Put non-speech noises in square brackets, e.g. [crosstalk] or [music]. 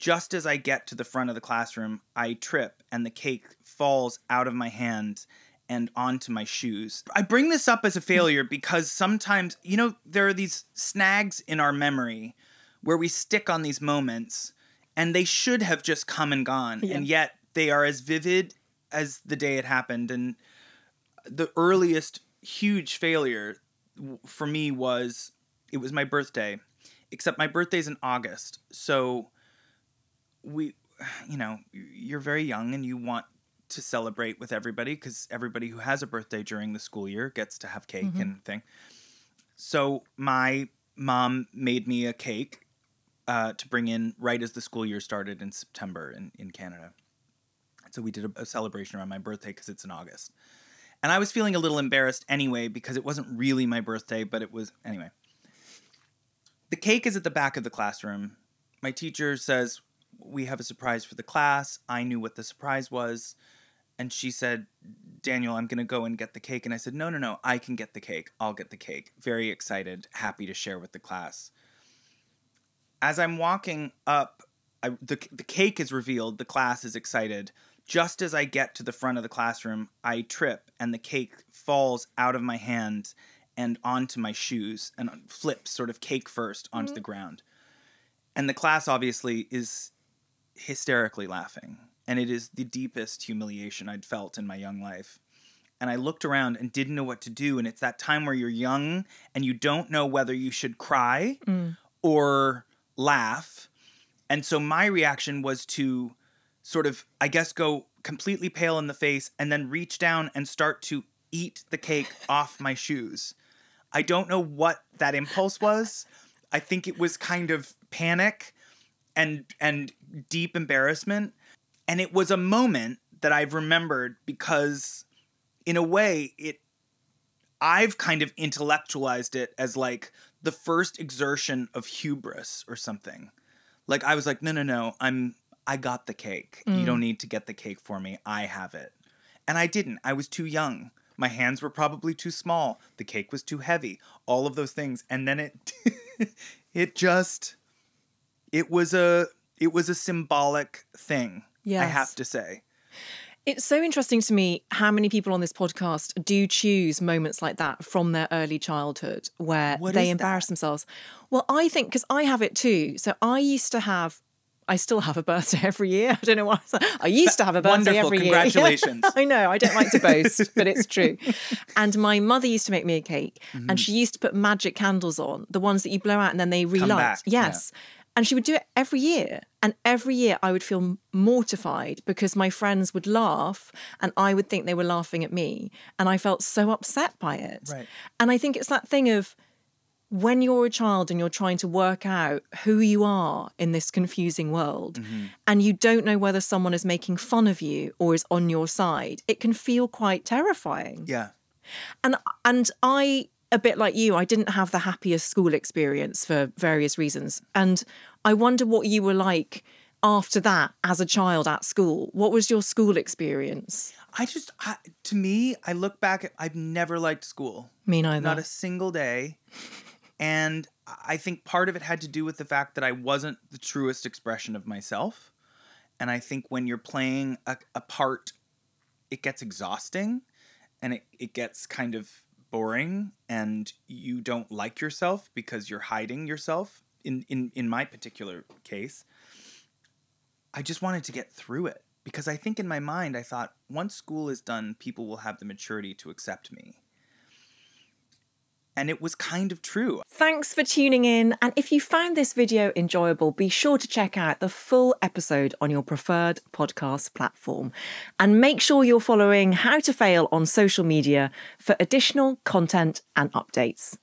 Just as I get to the front of the classroom, I trip and the cake falls out of my hand and onto my shoes. I bring this up as a failure because sometimes, you know, there are these snags in our memory where we stick on these moments and they should have just come and gone. Yeah. And yet they are as vivid as the day it happened. And the earliest huge failure for me was it was my birthday, except my birthday's in August. So we, you know, you're very young and you want to celebrate with everybody because everybody who has a birthday during the school year gets to have cake and thing. So my mom made me a cake uh, to bring in right as the school year started in September in, in Canada. So we did a, a celebration around my birthday because it's in August. And I was feeling a little embarrassed anyway because it wasn't really my birthday, but it was anyway. The cake is at the back of the classroom. My teacher says, We have a surprise for the class. I knew what the surprise was. And she said, Daniel, I'm going to go and get the cake. And I said, No, no, no, I can get the cake. I'll get the cake. Very excited, happy to share with the class. As I'm walking up, I, the, the cake is revealed. The class is excited. Just as I get to the front of the classroom, I trip and the cake falls out of my hand and onto my shoes and flips sort of cake first onto mm-hmm. the ground. And the class obviously is hysterically laughing. And it is the deepest humiliation I'd felt in my young life. And I looked around and didn't know what to do. And it's that time where you're young and you don't know whether you should cry mm. or laugh. And so my reaction was to sort of, I guess, go completely pale in the face and then reach down and start to eat the cake [laughs] off my shoes. I don't know what that impulse was. I think it was kind of panic and and deep embarrassment. And it was a moment that I've remembered because in a way it I've kind of intellectualized it as like the first exertion of hubris or something. Like I was like, no, no, no, I'm I got the cake. You mm. don't need to get the cake for me. I have it. And I didn't. I was too young. My hands were probably too small. The cake was too heavy. All of those things. And then it [laughs] it just it was a it was a symbolic thing. I have to say. It's so interesting to me how many people on this podcast do choose moments like that from their early childhood where What they embarrass that? themselves. Well, I think because I have it too. So I used to have. I still have a birthday [laughs] every year. I don't know why. I used to have a birthday Wonderful. every year. [laughs] Congratulations. I know. I don't like to boast, but it's [laughs] true. And my mother used to make me a cake, and mm-hmm. she used to put magic candles on, the ones that you blow out and then they relight. back, yeah. And she would do it every year. And every year I would feel mortified because my friends would laugh and I would think they were laughing at me. And I felt so upset by it. Right. And I think it's that thing of when you're a child and you're trying to work out who you are in this confusing world mm-hmm. and you don't know whether someone is making fun of you or is on your side, it can feel quite terrifying Yeah. and and I a bit like you, I didn't have the happiest school experience for various reasons. And I wonder what you were like after that as a child at school. What was your school experience? I just, I, to me, I look back at, I've never liked school. Me neither. Not a single day. And I think part of it had to do with the fact that I wasn't the truest expression of myself. And I think when you're playing a, a part, it gets exhausting and it, it gets kind of boring and you don't like yourself because you're hiding yourself in, in, in my particular case. I just wanted to get through it because I think in my mind I thought once school is done, people will have the maturity to accept me. And it was kind of true. Thanks for tuning in. And if you found this video enjoyable, be sure to check out the full episode on your preferred podcast platform. And make sure you're following How to Fail on social media for additional content and updates.